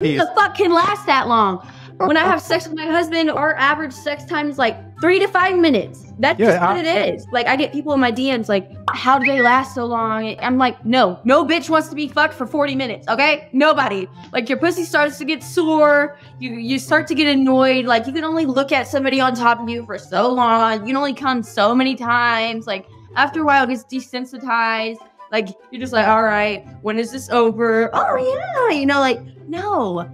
Who the fuck can last that long? When I have sex with my husband, our average sex time is like three to five minutes. That's Yeah, just what I- it is. Like I get people in my DMs like, how do they last so long? I'm like, no, no bitch wants to be fucked for 40 minutes, okay? Nobody. Like your pussy starts to get sore, you you start to get annoyed, like you can only look at somebody on top of you for so long, you can only come so many times, like after a while it gets desensitized. Like you're just like, all right, when is this over? Oh yeah, you know, like no,